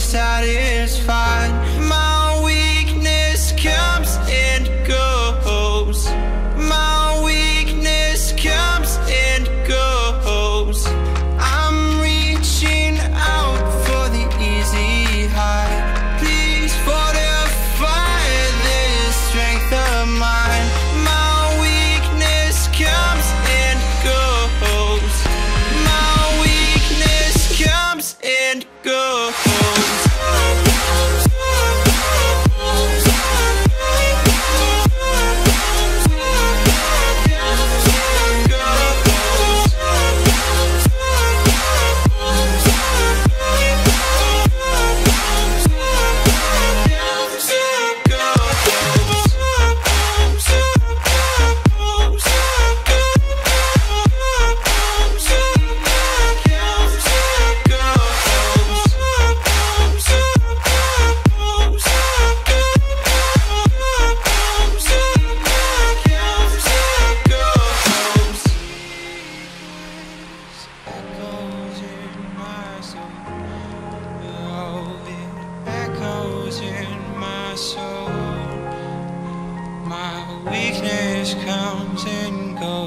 satisfied. weakness comes and goes.